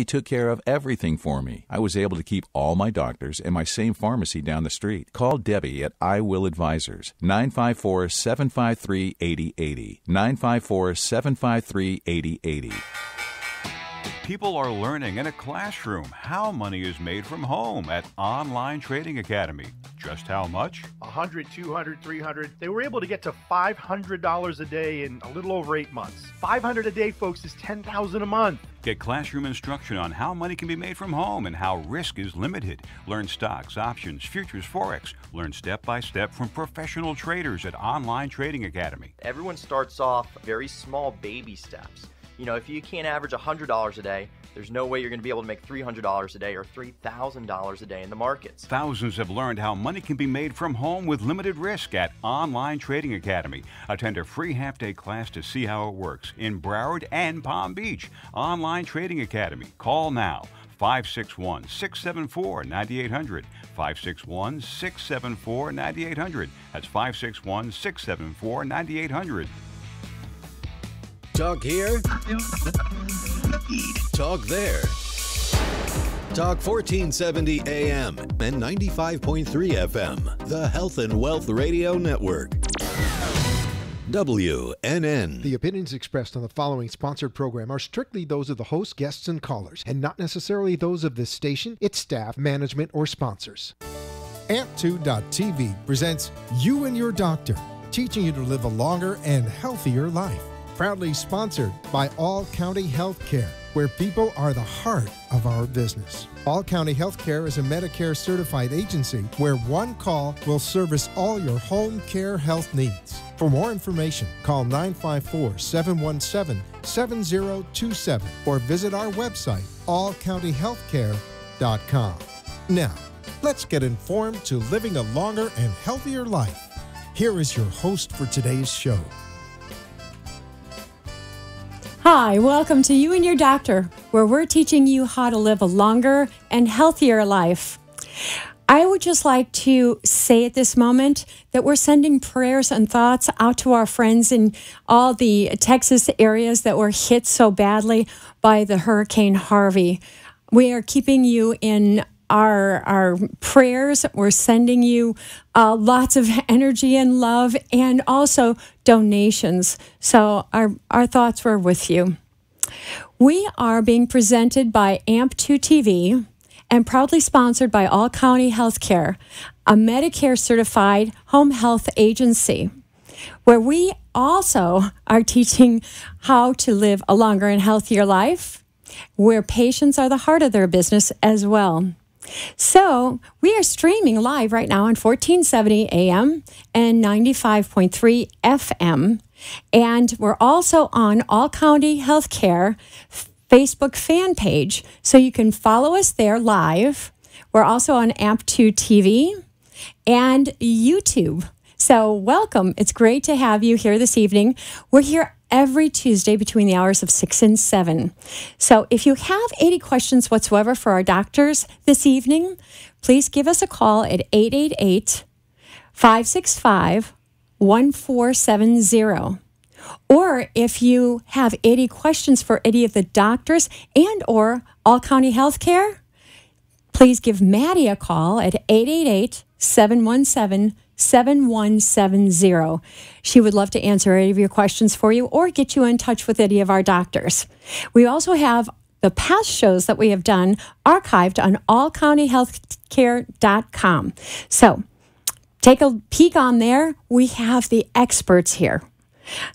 He took care of everything for me. I was able to keep all my doctors and my same pharmacy down the street. Call Debbie at I Will Advisors, 954 753 8080. 954 753 8080. People are learning in a classroom how money is made from home at Online Trading Academy. Just how much? 100, 200, 300. They were able to get to $500 a day in a little over 8 months. 500 a day folks is 10,000 a month. Get classroom instruction on how money can be made from home and how risk is limited. Learn stocks, options, futures, forex. Learn step by step from professional traders at Online Trading Academy. Everyone starts off very small baby steps. You know, if you can't average $100 a day, there's no way you're going to be able to make $300 a day or $3,000 a day in the markets. Thousands have learned how money can be made from home with limited risk at Online Trading Academy. Attend a free half day class to see how it works in Broward and Palm Beach. Online Trading Academy. Call now. 561 674 9800. 561 674 9800. That's 561 674 9800. Talk here. Talk there. Talk 1470 AM and 95.3 FM. The Health and Wealth Radio Network. WNN. The opinions expressed on the following sponsored program are strictly those of the host, guests, and callers, and not necessarily those of this station, its staff, management, or sponsors. Amp2.tv presents You and Your Doctor, teaching you to live a longer and healthier life. Proudly sponsored by All County Healthcare, where people are the heart of our business. All County Healthcare is a Medicare certified agency where one call will service all your home care health needs. For more information, call 954 717 7027 or visit our website, allcountyhealthcare.com. Now, let's get informed to living a longer and healthier life. Here is your host for today's show. Hi, welcome to You and Your Doctor, where we're teaching you how to live a longer and healthier life. I would just like to say at this moment that we're sending prayers and thoughts out to our friends in all the Texas areas that were hit so badly by the Hurricane Harvey. We are keeping you in our our prayers. We're sending you uh, lots of energy and love, and also donations. So our our thoughts were with you. We are being presented by AMP2 TV and proudly sponsored by All County Healthcare, a Medicare certified home health agency, where we also are teaching how to live a longer and healthier life, where patients are the heart of their business as well. So we are streaming live right now on 1470 AM and 95.3 FM. And we're also on All County Healthcare Facebook fan page. So you can follow us there live. We're also on AMP2 TV and YouTube. So, welcome. It's great to have you here this evening. We're here every Tuesday between the hours of 6 and 7. So, if you have any questions whatsoever for our doctors this evening, please give us a call at 888 565 1470. Or if you have any questions for any of the doctors and or All County Healthcare, please give Maddie a call at 888 717 7170. She would love to answer any of your questions for you or get you in touch with any of our doctors. We also have the past shows that we have done archived on allcountyhealthcare.com. So take a peek on there. We have the experts here.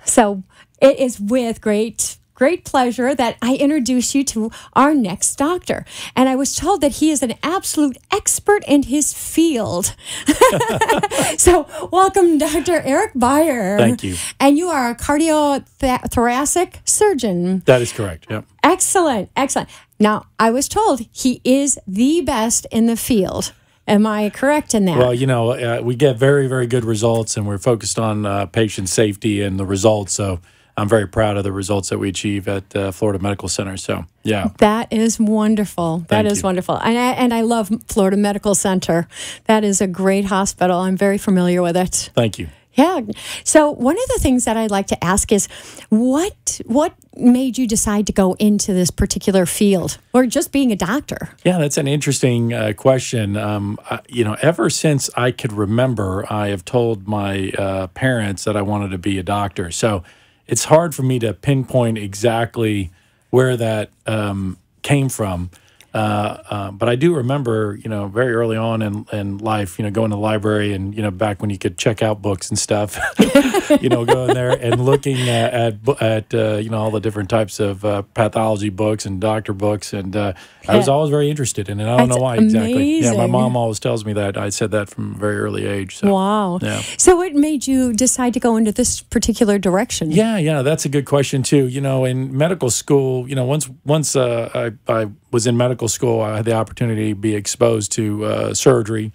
So it is with great great pleasure that I introduce you to our next doctor. And I was told that he is an absolute expert in his field. so, welcome, Dr. Erik Beyer. Thank you. And you are a cardiothoracic surgeon. That is correct. Yep. Excellent. Excellent. Now, I was told he is the best in the field. Am I correct in that? Well, you know, uh, we get very, very good results, and we're focused on uh, patient safety and the results. So I'm very proud of the results that we achieve at uh, Florida Medical Center. So, yeah. That is wonderful. That Thank is you. wonderful. And I, and I love Florida Medical Center. That is a great hospital. I'm very familiar with it. Thank you. Yeah. So one of the things that I'd like to ask is what what made you decide to go into this particular field or just being a doctor? Yeah, that's an interesting uh, question. Um, I, you know, ever since I could remember, I have told my uh, parents that I wanted to be a doctor. So it's hard for me to pinpoint exactly where that um, came from. Uh, uh, but I do remember, you know, very early on in, in life, you know, going to the library and, you know, back when you could check out books and stuff, you know, going there and looking at, at, at uh, you know, all the different types of uh, pathology books and doctor books. And uh, I was always very interested in it. I don't That's know why exactly. Yeah, my mom always tells me that. I said that from a very early age. So. Wow. Yeah. So what made you decide to go into this particular direction? Yeah, yeah, that's a good question too. You know, in medical school, you know, once once uh, I, I was in medical school, I had the opportunity to be exposed to uh, surgery,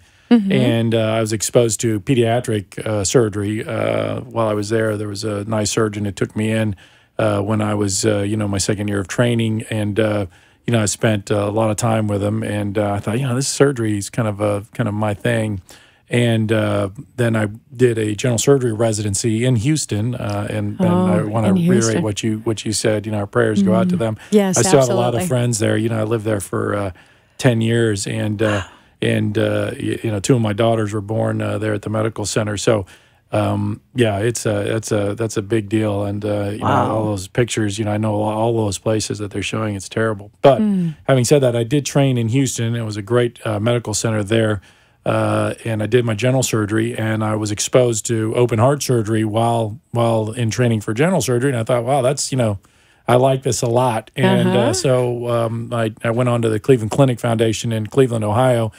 and uh, I was exposed to pediatric uh, surgery uh, while I was there. There was a nice surgeon that took me in uh, when I was, uh, you know, my second year of training, and uh, you know, I spent a lot of time with him, and uh, I thought, you know, this surgery is kind of a kind of my thing. And uh, then I did a general surgery residency in Houston, uh, and, and I Oh, want to reiterate what you what you said. You know, our prayers go out to them. Yes, I still have a lot of friends there. You know, I lived there for uh, ten years, and uh, and uh, you know, two of my daughters were born uh, there at the medical center. So. Um, yeah, it's a that's a that's a big deal, and uh, you know all those pictures. You know, I know all, those places that they're showing. It's terrible. But having said that, I did train in Houston. It was a great uh, medical center there, uh, and I did my general surgery, and I was exposed to open heart surgery while while in training for general surgery. And I thought, wow, that's you know, I like this a lot. And uh Uh-huh. so um, I, I went on to the Cleveland Clinic Foundation in Cleveland, Ohio,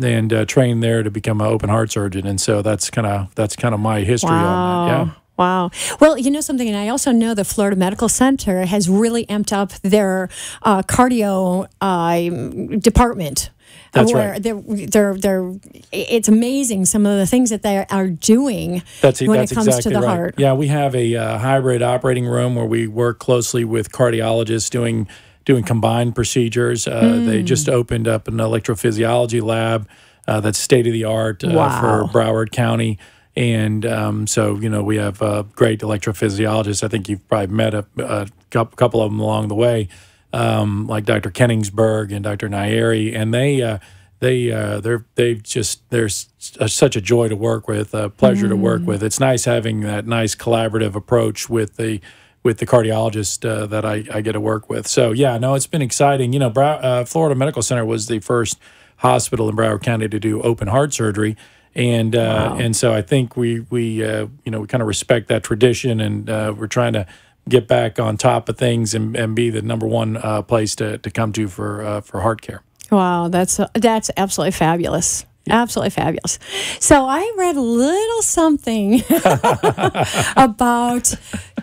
and uh, trained there to become an open heart surgeon. And so that's kind of that's kind of my history on that. Yeah. Wow. Well, you know something, and I also know the Florida Medical Center has really amped up their uh, cardio uh, department. That's right. They're, they're, they're, it's amazing some of the things that they are doing That's when that's it comes exactly to the right. heart. Yeah, we have a uh, hybrid operating room where we work closely with cardiologists doing doing combined procedures. Uh, They Hmm. just opened up an electrophysiology lab uh, that's state of the art uh, Wow. for Broward County. And um, so, you know, we have uh, great electrophysiologists. I think you've probably met a, a couple of them along the way, um, like Dr. Kenningsberg and Dr. Nairi, and they uh, they uh, they're they just they're s- uh, such a joy to work with, a pleasure to work with. It's nice having that nice collaborative approach with the with the cardiologist uh, that I, I get to work with. So yeah, no, it's been exciting. You know, Brow- uh, Florida Medical Center was the first hospital in Broward County to do open heart surgery. And uh, and so I think we we uh, you know we kind of respect that tradition, and uh, we're trying to get back on top of things and, and be the number one uh, place to, to come to for uh, for heart care. Wow, that's that's absolutely fabulous. Absolutely fabulous. So I read a little something about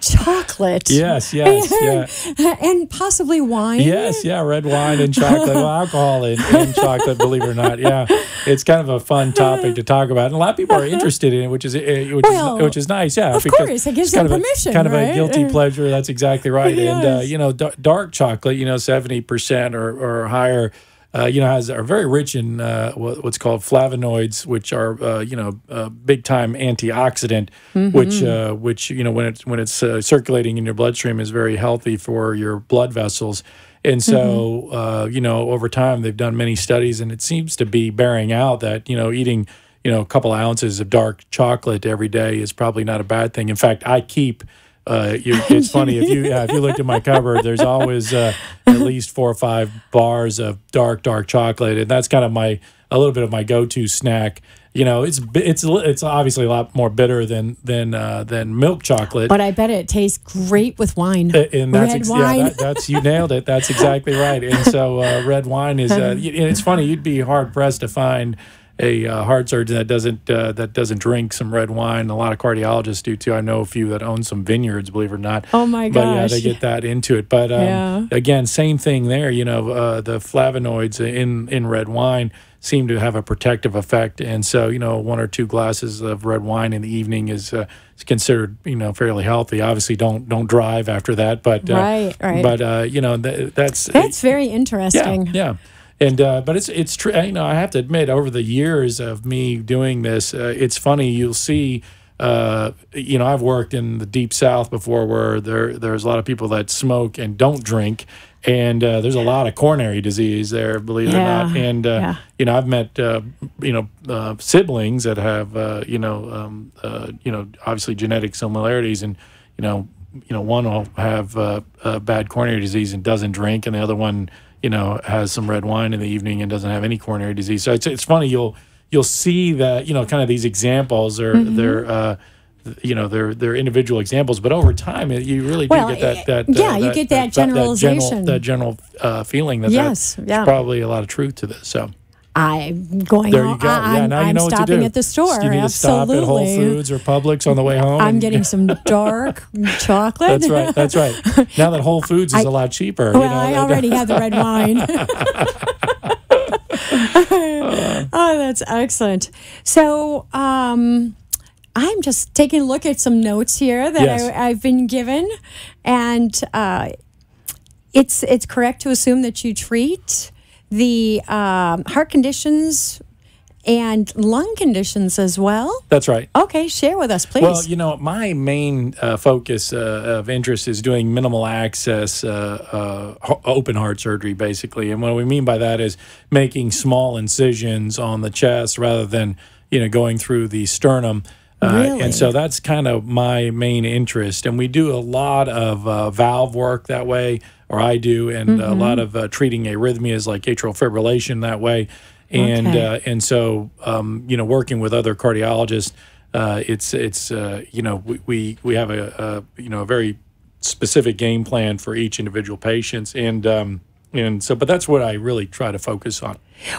chocolate. Yes, yes, yeah. and possibly wine. Yes, yeah, red wine and chocolate, well, alcohol and, and chocolate. Believe it or not, yeah, it's kind of a fun topic to talk about, and a lot of people are interested in it, which is eh, which Well, is which is nice. Yeah, of course, it gives them of permission, a, kind of a guilty pleasure. That's exactly right. And uh, you know, d- dark chocolate, you know, seventy percent or or higher. Uh, you know, has are very rich in uh, what's called flavonoids, which are uh, you know a big time antioxidant, which uh, which you know when it's when it's uh, circulating in your bloodstream is very healthy for your blood vessels. And so, uh, you know, over time they've done many studies, and it seems to be bearing out that you know eating you know a couple ounces of dark chocolate every day is probably not a bad thing. In fact, I keep. Uh, you, it's funny if you yeah, if you looked at my cupboard, there's always uh, at least four or five bars of dark dark chocolate, and that's kind of my a little bit of my go-to snack. You know, it's it's it's obviously a lot more bitter than than uh, than milk chocolate. But I bet it tastes great with wine. Uh, and that's Red wine. yeah, that, that's you nailed it. That's exactly right. And so uh, red wine is. Uh, and it's funny. You'd be hard pressed to find a uh, heart surgeon that doesn't uh, that doesn't drink some red wine. A lot of cardiologists do too. I know a few that own some vineyards. Believe it or not. Oh my gosh! But yeah, they get that into it. But um, Yeah. again, same thing there. You know, uh, the flavonoids in in red wine seem to have a protective effect, and so you know, one or two glasses of red wine in the evening is. Uh, is considered, you know, fairly healthy. Obviously, don't don't drive after that, but uh, Right, right. But uh, you know, th- that's That's very yeah, interesting. yeah. And uh, but it's it's true. You know, I have to admit, over the years of me doing this, uh, it's funny. You'll see uh, you know, I've worked in the deep south before where there there's a lot of people that smoke and don't drink, and uh, there's a lot of coronary disease there, believe it or not. And uh, yeah. you know, I've met uh, you know uh, siblings that have uh, you know um, uh, you know obviously genetic similarities, and you know you know one will have uh, uh, bad coronary disease and doesn't drink, and the other one you know has some red wine in the evening and doesn't have any coronary disease. So it's it's funny you'll you'll see that you know kind of these examples are Mm-hmm. they're uh, you know they're they're individual examples, but over time you really Well, do get that eh, that yeah, you get that generalization. that general, that general uh, feeling that Yes, that- yeah. there's probably a lot of truth to this. So I'm going. there you go. I- yeah, I'm, now you I'm know what to stopping do. at the store. You need Absolutely. to stop at Whole Foods or Publix on the way home. I'm getting some dark chocolate. That's right. That's right. Now that Whole Foods is I- a lot cheaper. Well, you know, I already had the red wine. oh, that's excellent. So, um, I'm just taking a look at some notes here that Yes. I, I've been given, and uh, it's it's correct to assume that you treat the um, heart conditions and lung conditions as well. That's right. Okay, share with us, please. Well, you know, my main uh, focus uh, of interest is doing minimal access uh, uh, open heart surgery, basically. And what we mean by that is making small incisions on the chest rather than, you know, going through the sternum. Uh, And so that's kind of my main interest. And we do a lot of uh, valve work that way, or I do, and a lot of uh, treating arrhythmias like atrial fibrillation that way. And Okay. uh, and so um, you know, working with other cardiologists, uh, it's it's uh, you know we, we we have a, a you know a very specific game plan for each individual patients, and um, and so but that's what I really try to focus on.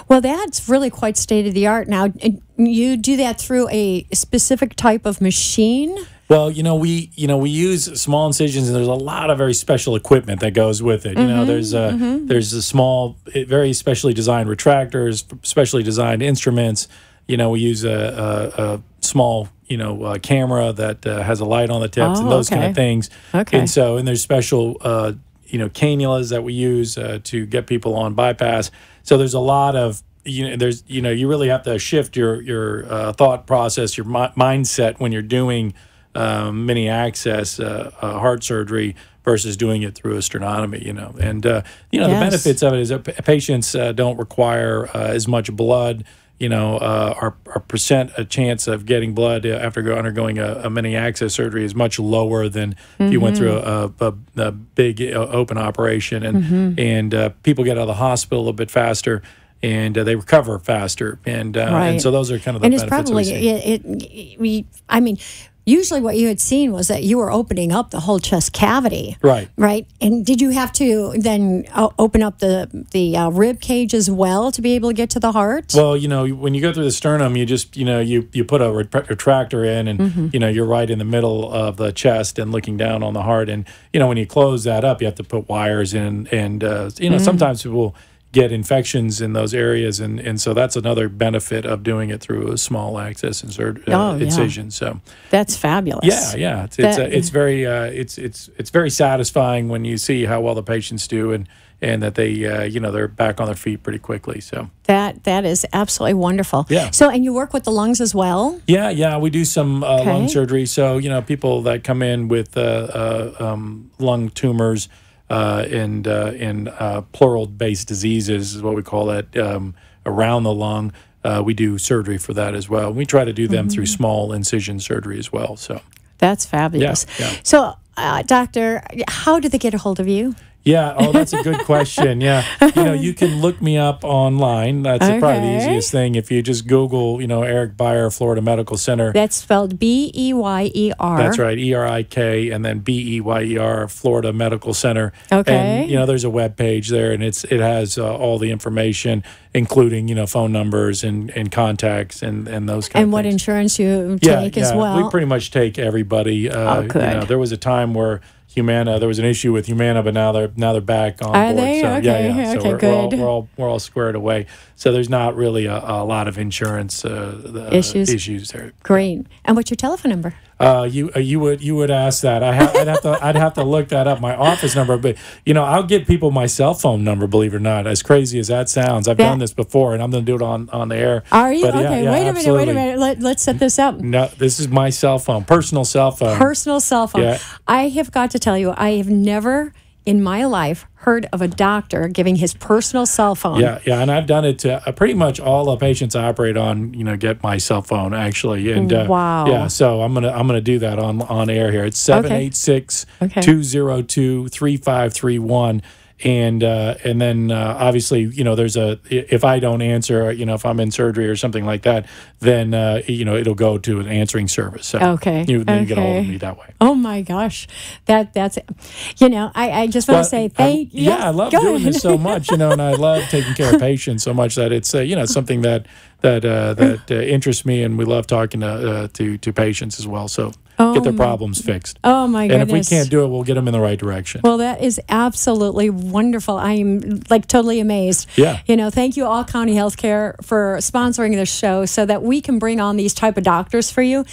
Well, that's really quite state of the art. Now, you do that through a specific type of machine. Well, you know, we you know we use small incisions, and there's a lot of very special equipment that goes with it. You know, there's a there's a small, eh, very specially designed retractors, specially designed instruments. You know, we use a, a, a small you know uh, camera that uh, has a light on the tips and Oh, those kind of things. Okay. And so, and there's special uh, you know cannulas that we use uh, to get people on bypass. So there's a lot of you know there's you know you really have to shift your your uh, thought process, your mi- mindset when you're doing um, mini access uh, heart surgery versus doing it through a sternotomy. You know, and uh, you know Yes. the benefits of it is that pa- patients uh, don't require uh, as much blood. You know, uh, our, our percent a chance of getting blood uh, after undergoing a, a mini access surgery is much lower than if you went through a, a, a big uh, open operation, and and uh, people get out of the hospital a little bit faster. And uh, they recover faster, and uh, Right. and so those are kind of the and it's benefits. probably it, it, we, I mean, usually what you had seen was that you were opening up the whole chest cavity. Right. Right. And did you have to then uh, open up the the uh, rib cage as well to be able to get to the heart? Well, you know, when you go through the sternum, you just, you know, you you put a ret- retractor in, and Mm-hmm. you know, you're right in the middle of the chest and looking down on the heart. And you know, when you close that up, you have to put wires in, and uh, you know, sometimes people get infections in those areas, and and so that's another benefit of doing it through a small access insert uh, Oh, yeah. incision. So That's fabulous. yeah, yeah, it's it's, That- uh, it's very uh, it's it's it's very satisfying when you see how well the patients do, and and that they uh, you know they're back on their feet pretty quickly. So. That that is absolutely wonderful. Yeah. So and you work with the lungs as well. Yeah, yeah, we do some uh, lung surgery. So you know, people that come in with uh, uh, um, lung tumors uh, and uh, and uh, pleural-based diseases is what we call that um, around the lung. Uh, we do surgery for that as well. We try to do them through small incision surgery as well. So That's fabulous. yeah. So, uh, doctor, how did they get a hold of you? Yeah. Oh, that's a good question. Yeah. You know, you can look me up online. That's probably the easiest thing. If you just Google, you know, Erik Beyer, Florida Medical Center. That's spelled B E Y E R. That's right, E R I K, and then B E Y E R, Florida Medical Center. Okay. And you know, there's a web page there, and it's it has uh, all the information, including you know phone numbers and, and contacts and and those kind And of what things. insurance you yeah, take as yeah. well. We pretty much take everybody. Uh, Oh, You know, there was a time where Humana, there was an issue with Humana, but now they're now they're back on Are board. they? So, yeah, Okay, yeah. So okay, we're, we're, all, we're all we're all squared away. So there's not really a, a lot of insurance uh, uh, Issues? issues there. Great. And what's your telephone number? Uh, you uh, you would you would ask that. I I'd have to I'd have to look that up. My office number, but you know I'll give people my cell phone number. Believe it or not, as crazy as that sounds, I've That- done this before, and I'm going to do it on on the air. Are you But yeah, okay? yeah, wait a minute. Wait a minute. Let, let's set this up. No, this is my cell phone, personal cell phone. Personal cell phone. Yeah. I have got to tell you, I have never in my life heard of a doctor giving his personal cell phone. Yeah, yeah, and I've done it to uh, pretty much all the patients I operate on. You know, get my cell phone actually, and uh, Wow. yeah. So I'm gonna I'm gonna do that on on air here. It's seven eight six two zero two three five three one. And uh, and then uh, obviously you know there's a i- if I don't answer you know if I'm in surgery or something like that then uh, you know it'll go to an answering service so Okay, you, then you get a hold of me that way. Oh my gosh, that that's, you know, I, I just want Well, to say I- thank. yeah, yes, I love doing ahead. this so much, you know, and I love taking care of patients so much that it's uh, you know something that that uh, that uh, interests me, and we love talking to uh, to to patients as well. So get oh their Oh, problems fixed. Oh my and goodness. if we can't do it, we'll get them in the right direction. Well, that is absolutely wonderful. I am like totally amazed. Yeah. You know, thank you all County Healthcare for sponsoring this show so that we can bring on these type of doctors for you.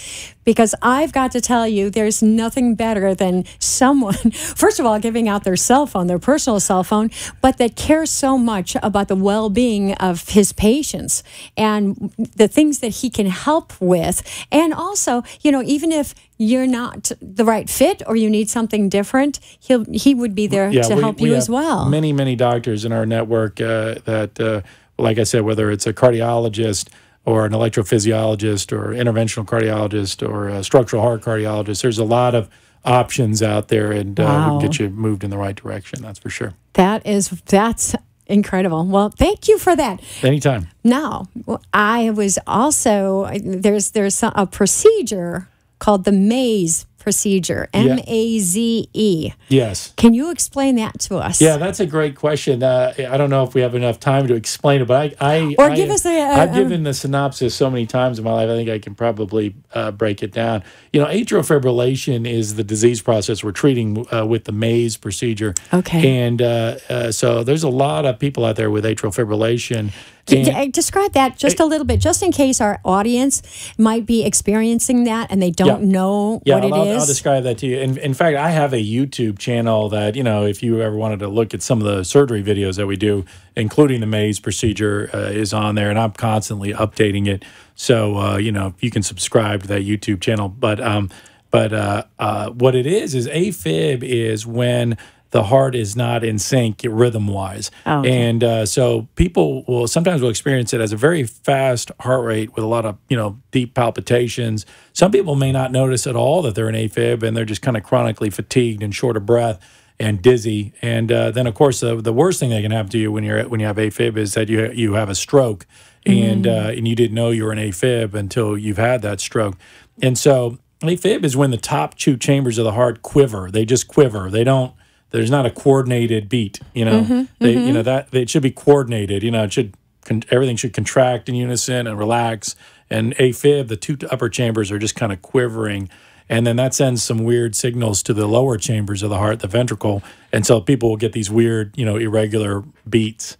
Because I've got to tell you, there's nothing better than someone, first of all, giving out their cell phone, their personal cell phone, but that cares so much about the well being of his patients and the things that he can help with. And also, you know, even if you're not the right fit or you need something different, he'll he would be there to we- help we you as well. Many, many doctors in our network uh, that, uh, like I said, whether it's a cardiologist or an electrophysiologist or interventional cardiologist or a structural heart cardiologist, there's a lot of options out there, and uh, Wow. can get you moved in the right direction. That's for sure. That is that's incredible. Well, thank you for that. Anytime. Now, I was also there's there's a procedure called the Maze procedure, M A Z E. Yes. Can you explain that to us? Yeah, that's a great question. Uh, I don't know if we have enough time to explain it, but I, I Or I- give us a- a- I've given the synopsis so many times in my life. I think I can probably uh, break it down. You know, atrial fibrillation is the disease process we're treating uh, with the Maze procedure. Okay. And uh, uh, so there's a lot of people out there with atrial fibrillation. And- describe that just a little bit, just in case our audience might be experiencing that and they don't know Yeah, what it I'll, is. I'll describe that to you. In, in fact, I have a YouTube channel that, you know, if you ever wanted to look at some of the surgery videos that we do, including the maze procedure, uh, is on there, and I'm constantly updating it. So, uh, you know, you can subscribe to that YouTube channel. But, um, but uh, uh, what it is is AFib is when the heart is not in sync rhythm wise. Oh, okay. And uh, so people will sometimes will experience it as a very fast heart rate with a lot of, you know, deep palpitations. Some people may not notice at all that they're in AFib and they're just kind of chronically fatigued and short of breath and dizzy. And uh, then, of course, the, the worst thing that can happen to you when you're when you have AFib is that you you have a stroke, and uh, and you didn't know you were in AFib until you've had that stroke. And so AFib is when the top two chambers of the heart quiver. They just quiver. They don't. There's not a coordinated beat. You know. Mm-hmm, they you mm-hmm. know that it should be coordinated. You know it should con- everything should contract in unison and relax. And AFib, the two upper chambers are just kind of quivering and then that sends some weird signals to the lower chambers of the heart, the ventricle, and so people will get these weird, you know, irregular beats.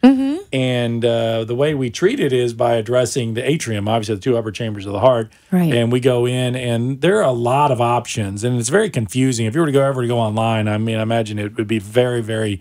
And uh, the way we treat it is by addressing the atrium, obviously the two upper chambers of the heart, Right. and we go in, and there are a lot of options, and it's very confusing. If you were to go ever to go online, I mean, I imagine it would be very, very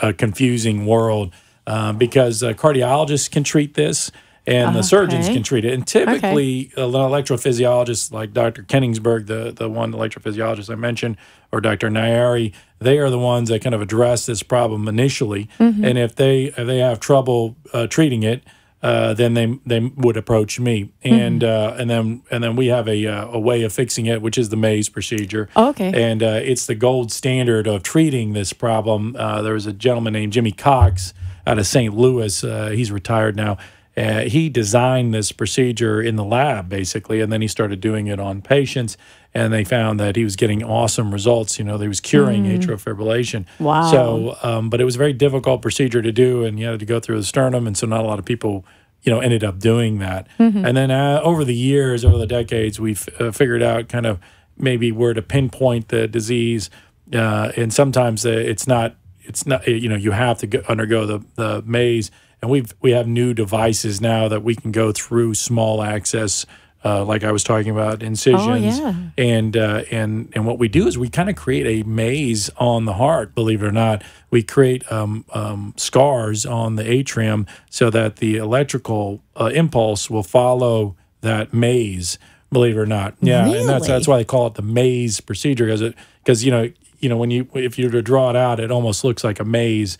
uh, confusing world uh, because uh, cardiologists can treat this. And the surgeons Okay. can treat it. And typically, an electrophysiologist like Dr. Kenningsberg, the, the one electrophysiologist I mentioned, or Dr. Nayari, they are the ones that kind of address this problem initially. And if they if they have trouble uh, treating it, uh, then they they would approach me, and uh, and then and then we have a uh, a way of fixing it, which is the Maze procedure. Okay. And uh, it's the gold standard of treating this problem. Uh, there was a gentleman named Jimmy Cox out of St. Louis. Uh, he's retired now. Uh, he designed this procedure in the lab, basically, and then he started doing it on patients. And they found that he was getting awesome results. You know, he was curing atrial fibrillation. Wow. So, um, but it was a very difficult procedure to do, and you had to go through the sternum, and so not a lot of people, you know, ended up doing that. And then uh, over the years, over the decades, we've uh, figured out kind of maybe where to pinpoint the disease, uh, and sometimes uh, it's not. It's not. You know, you have to go, undergo the the maze, and we've we have new devices now that we can go through small access uh, like I was talking about, incisions, Oh, yeah. and uh, and and what we do is we kind of create a maze on the heart. Believe it or not, we create um, um, scars on the atrium so that the electrical uh, impulse will follow that maze. Believe it or not, yeah, and that's Really? that's why they call it the maze procedure because it because you know you know when you if you were to draw it out, it almost looks like a maze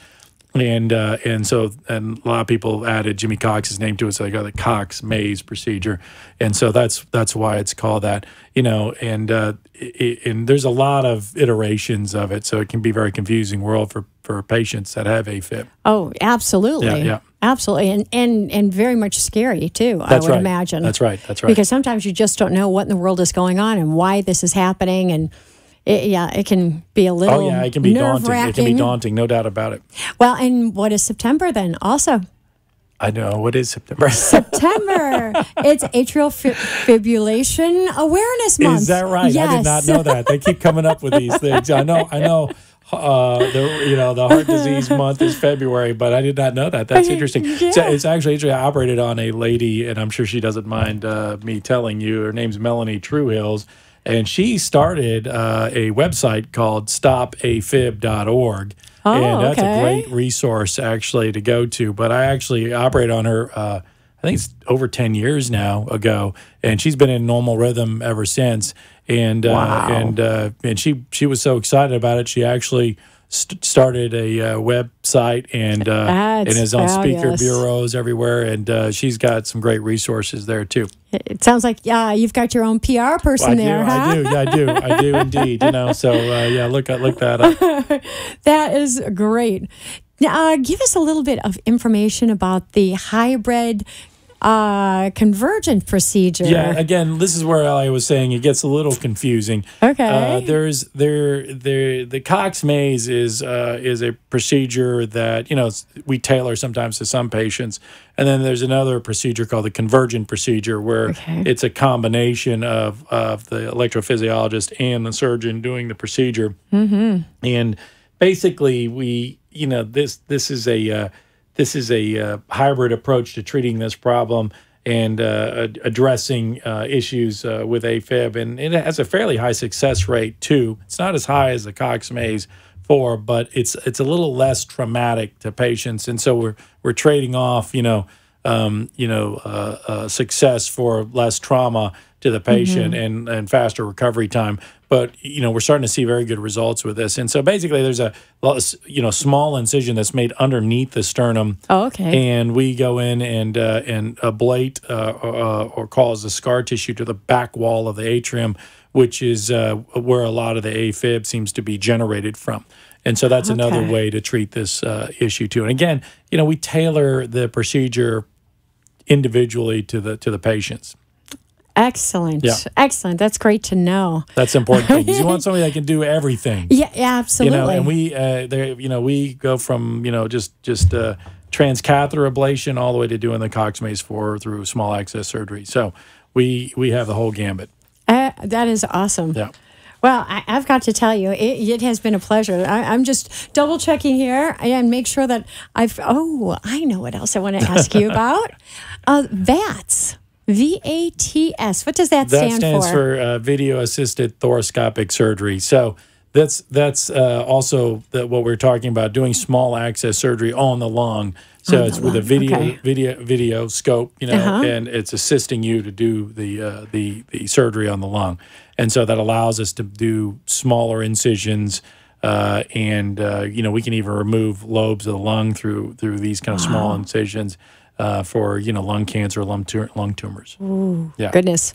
and uh, and so and a lot of people added Jimmy Cox's name to it, so they got the Cox Maze procedure, and so that's that's why it's called that, you know, and uh, i and there's a lot of iterations of it, so it can be very confusing world for for patients that have AFib. Oh, absolutely. Yeah, yeah. Absolutely. And and and very much scary too, I would right. imagine. That's right. That's right. Because sometimes you just don't know what in the world is going on and why this is happening and it, yeah, it can be a little oh yeah, it can be daunting. It can be daunting, no doubt about it. Well, and what is September then? Also, I know what is September. September. it's atrial fi- fibrillation awareness month. Is that right? Yes. I did not know that. They keep coming up with these things. I know. I know. Uh, the you know the heart disease month is February, but I did not know that. That's interesting. So it's actually interesting. I operated on a lady, and I'm sure she doesn't mind uh, me telling you. Her name's Mellanie True Hills, and she started uh, a website called StopAFib.org. Oh, and that's okay. a great resource actually to go to. But I actually operate on her. Uh, I think it's over 10 years now ago, and she's been in normal rhythm ever since. And uh, and uh, and she she was so excited about it, she actually st- started a uh, website and uh, and is on speaker bureaus everywhere. And uh, she's got some great resources there too. It sounds like yeah, you've got your own PR person I there, do, huh? I do, yeah, I do, I do indeed. You know, so uh, yeah, look look that up. That is great. Now, uh, give us a little bit of information about the hybrid uh, convergent procedure. Yeah, again, this is where I was saying it gets a little confusing. Okay. Uh, there's there there the Cox maze is uh, is a procedure that you know we tailor sometimes to some patients, and then there's another procedure called the convergent procedure where Okay. it's a combination of of the electrophysiologist and the surgeon doing the procedure. Mm-hmm. And basically, we you know this this is a uh, this is a uh, hybrid approach to treating this problem and uh, ad- addressing uh, issues uh, with AFib, and it has a fairly high success rate too. It's not as high as the Cox Maze four, but it's it's a little less traumatic to patients, and so we're we're trading off, you know, um, you know, uh, uh, success for less trauma to the patient and and faster recovery time. But you know, we're starting to see very good results with this, and so basically, there's a you know small incision that's made underneath the sternum Oh, okay. and we go in and uh, and ablate uh, uh, or cause the scar tissue to the back wall of the atrium, which is uh, where a lot of the AFib seems to be generated from. And so that's another way to treat this uh, issue too. And again, you know, we tailor the procedure individually to the to the patients. Excellent. Yeah. Excellent. That's great to know. That's important thing. 'cause you want somebody that can do everything. Yeah, yeah, absolutely. You know, and we, uh, there, you know, we go from you know just just uh, transcatheter ablation all the way to doing the Cox Maze four through small access surgery. So we we have the whole gambit. Uh, that is awesome. Yeah. Well, I, I've got to tell you, it, it has been a pleasure. I, I'm just double checking here and make sure that I've. Oh, I know what else I want to ask you about. Uh, VATS. V A T S. What does that, That stand for? That stands for? for uh, video assisted thoracoscopic surgery. So that's that's uh, also the, what we're talking about doing small access surgery on the lung. So it's with a video okay. video video scope, you know, Uh-huh. and it's assisting you to do the uh, the the surgery on the lung, and so that allows us to do smaller incisions. Uh, and uh, you know we can even remove lobes of the lung through through these kind of small incisions uh, for you know lung cancer, lung, lung tumors. yeah. Goodness.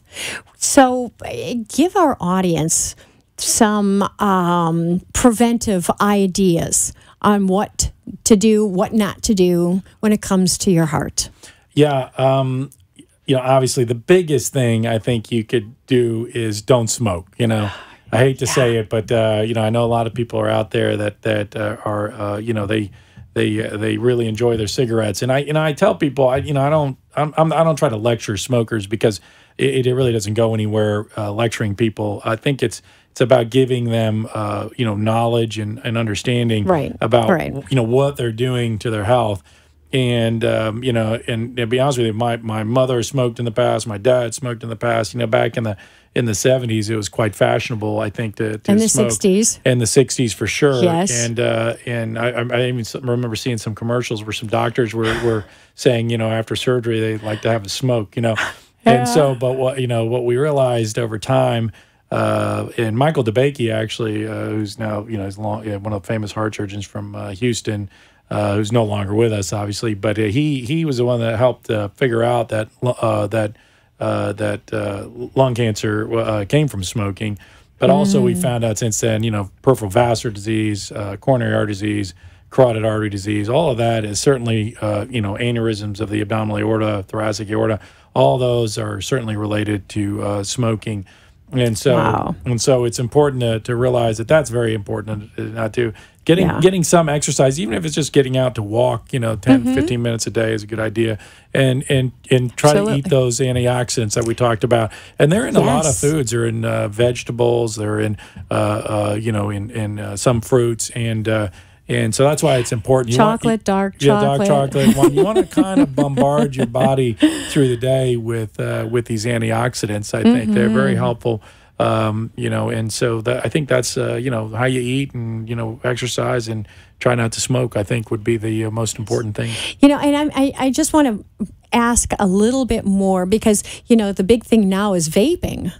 So, uh, give our audience some um, preventive ideas on what to do, what not to do when it comes to your heart. Yeah. Um, you know, obviously, the biggest thing I think you could do is don't smoke. You know, I hate to say it, but uh, you know, I know a lot of people are out there that that uh, are uh, you know they they uh, they really enjoy their cigarettes, and I you know I tell people I you know I don't I'm, I'm I don't try to lecture smokers because it, it really doesn't go anywhere uh, lecturing people. I think it's it's about giving them uh, you know knowledge and, and understanding Right, about right. you know what they're doing to their health and um, you know, and to be honest with you, my my mother smoked in the past, my dad smoked in the past. You know, back in the in the seventies, it was quite fashionable, I think, to, to In the smoke. 60s. In the sixties, for sure. Yes. And uh, and I, I I even remember seeing some commercials where some doctors were were saying, you know, after surgery they like to have a smoke, you know, and so, but what you know, what we realized over time. Uh, and Michael DeBakey, actually, uh, who's now you know is long, yeah, one of the famous heart surgeons from uh, Houston, uh, who's no longer with us, obviously. But uh, he he was the one that helped uh, figure out that uh, that uh, that uh, lung cancer uh, came from smoking. But also, we found out since then, you know, peripheral vascular disease, uh, coronary artery disease, carotid artery disease, all of that is certainly, uh, you know, aneurysms of the abdominal aorta, thoracic aorta. All those are certainly related to uh, smoking. And so, Wow. and so, it's important to, to realize that that's very important. uh, Not to getting Yeah. getting some exercise, even if it's just getting out to walk. You know, 10, Mm-hmm. 15 minutes a day is a good idea. And and and try to eat those antioxidants that we talked about. And they're in a lot of foods. They're in uh, vegetables. They're in uh, uh, you know in in uh, some fruits and. And so that's why it's important. You want- Chocolate, dark yeah, dark chocolate. chocolate. One, you want to kind of bombard your body through the day with uh, with these antioxidants. I think they're very Mm-hmm. helpful. Um, you know, and so that I think that's uh, you know how you eat and you know exercise and try not to smoke. I think would be the uh, most important thing. You know, and I'm, I, I just want to ask a little bit more because, you know, the big thing now is vaping.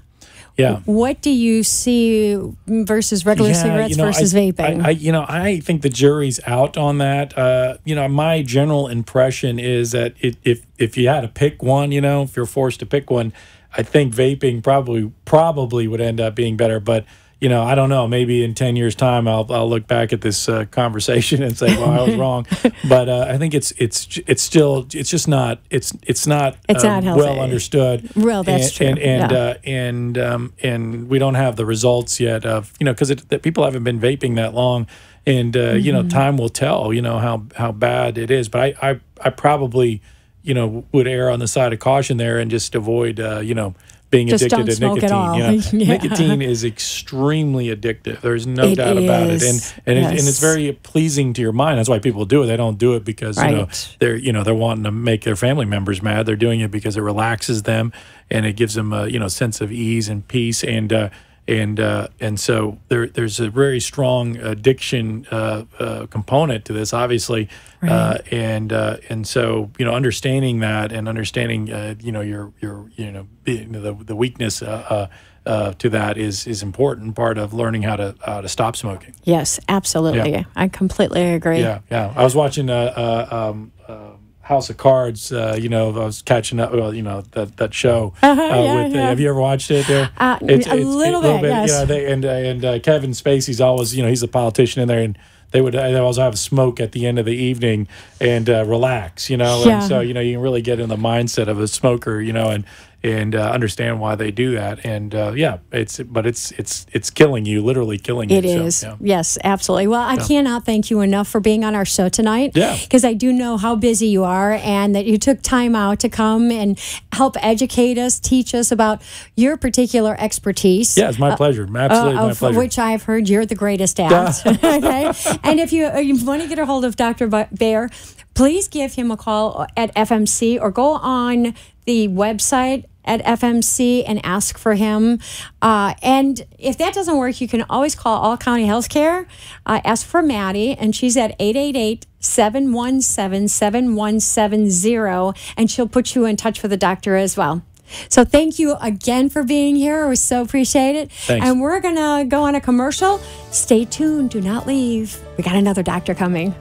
Yeah. What do you see versus regular cigarettes you know, versus I, vaping? I, I, you know, I think the jury's out on that. Uh, you know, my general impression is that it, if if you had to pick one, you know, if you're forced to pick one, I think vaping probably probably would end up being better. But you know, I don't know. Maybe in ten years' time, I'll I'll look back at this uh, conversation and say, well, I was wrong. But uh, I think it's it's it's still it's just not it's it's not It's uh, not well understood. Well, that's and, true. And and, Yeah. uh, and um, and we don't have the results yet of you know because that people haven't been vaping that long, and uh, you Mm-hmm. know time will tell you know how how bad it is. But I I, I probably you know would err on the side of caution there and just avoid uh, you know being Just addicted don't to smoke at nicotine. all. You know, Yeah. nicotine is extremely addictive. There's no It doubt about it, and is. and, it, and it's very pleasing to your mind. That's why people do it. They don't do it because you know they're you know they're wanting to make their family members mad. They're doing it because it relaxes them and it gives them a you know sense of ease and peace and uh, and uh, and so there there's a very strong addiction uh, uh, component to this, obviously, uh, and uh, and so you know understanding that and understanding uh, you know your your you know the the weakness. Uh, uh, uh, to that is is important part of learning how to how to stop smoking. yes, absolutely. Yeah. I completely agree. Yeah, yeah. I was watching um, uh, House of Cards. Uh, you know, I was catching up. Well, you know that that show. Uh-huh, uh, yeah, with, yeah. have you ever watched it? There, Uh, a little bit, yes. Yeah, they, and uh, and uh, Kevin Spacey's always, you know, he's a politician in there, and they would they also have a smoke at the end of the evening and uh, relax. You know, Yeah. and so you know you can really get in the mindset of a smoker. You know, and and uh, understand why they do that. And uh, yeah, it's but it's it's it's killing you, literally killing It you. is. Yeah. Yes, absolutely. Well, I cannot thank you enough for being on our show tonight. Yeah. Because I do know how busy you are and that you took time out to come and help educate us, teach us about your particular expertise. Yeah, it's my pleasure. Absolutely, uh, my pleasure. which I've heard you're the greatest at. okay? And if you, uh, you want to get a hold of Dr. Beyer, please give him a call at FMC or go on the website at FMC and ask for him. Uh, and if that doesn't work, you can always call All County Healthcare. Uh, ask for Maddie, and she's at 888 717 7170, and she'll put you in touch with the doctor as well. So thank you again for being here. We so appreciate it. Thanks. And we're going to go on a commercial. Stay tuned. Do not leave. We got another doctor coming.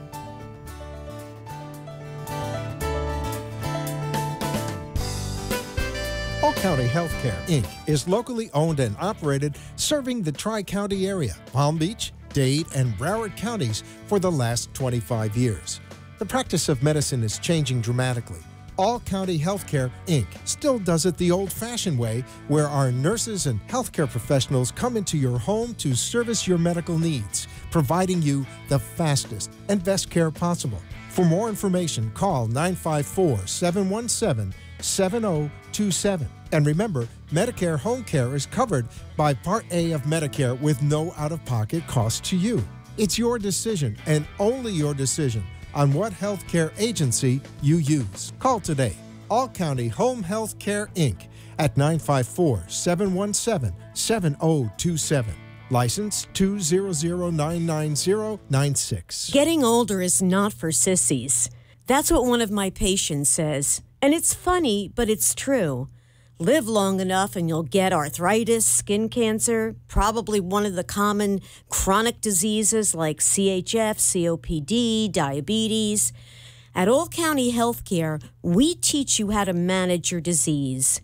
County Healthcare, Inc. is locally owned and operated, serving the Tri County area, Palm Beach, Dade, and Broward counties for the last 25 years. The practice of medicine is changing dramatically. All County Healthcare, Inc. still does it the old fashioned way, where our nurses and healthcare professionals come into your home to service your medical needs, providing you the fastest and best care possible. For more information, call 954 717 7027. And remember, Medicare Home Care is covered by Part A of Medicare with no out of pocket cost to you. It's your decision and only your decision on what healthcare agency you use. Call today. All County Home Health Care Inc. at 954 717 7027. License 200999096. Getting older is not for sissies. That's what one of my patients says. And it's funny, but it's true. Live long enough and you'll get arthritis, skin cancer, probably one of the common chronic diseases like CHF, COPD, diabetes. At All County Healthcare, we teach you how to manage your disease.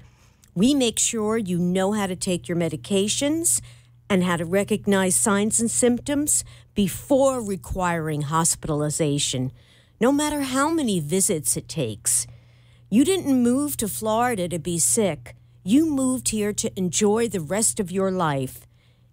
We make sure you know how to take your medications and how to recognize signs and symptoms before requiring hospitalization, no matter how many visits it takes. You didn't move to Florida to be sick. You moved here to enjoy the rest of your life.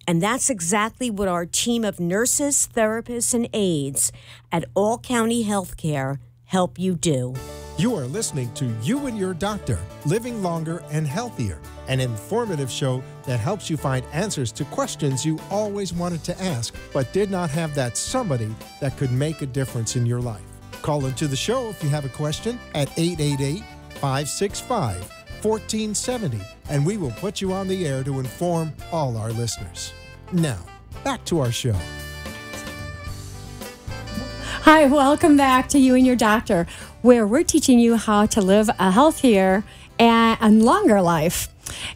And that's exactly what our team of nurses, therapists, and aides at All County Healthcare help you do. You are listening to You and Your Doctor Living Longer and Healthier, an informative show that helps you find answers to questions you always wanted to ask but did not have that somebody that could make a difference in your life. Call into the show if you have a question at 888 565 1470, and we will put you on the air to inform all our listeners. Now, back to our show. Hi, welcome back to You and Your Doctor, where we're teaching you how to live a healthier and longer life.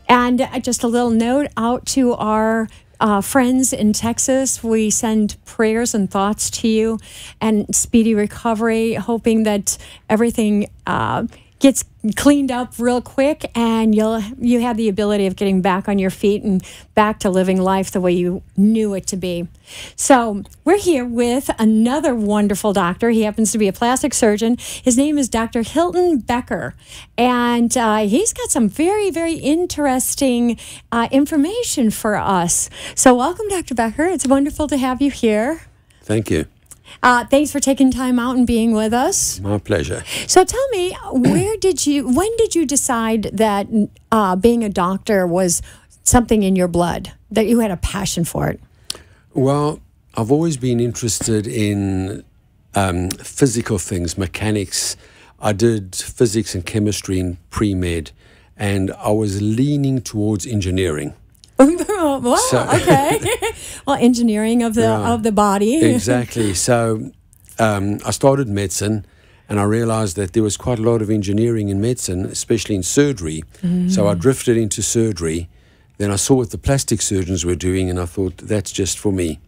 And uh, just a little note out to our uh, friends in Texas, we send prayers and thoughts to you and speedy recovery, hoping that everything uh, gets cleaned up real quick and you'll you have the ability of getting back on your feet and back to living life the way you knew it to be. So, we're here with another wonderful doctor. He happens to be a plastic surgeon. His name is Dr. Hilton Becker, and uh, he's got some very, very interesting uh, information for us. So, welcome, Dr. Becker. It's wonderful to have you here. Thank you. Uh, thanks for taking time out and being with us. My pleasure. So tell me, where did you, when did you decide that uh, being a doctor was something in your blood, that you had a passion for it? Well, I've always been interested in um, physical things, mechanics. I did physics and chemistry in pre med, and I was leaning towards engineering. wow, so, okay. well, engineering of the yeah, of the body. exactly. So um, I started medicine, and I realized that there was quite a lot of engineering in medicine, especially in surgery. Mm. So I drifted into surgery. Then I saw what the plastic surgeons were doing, and I thought that's just for me.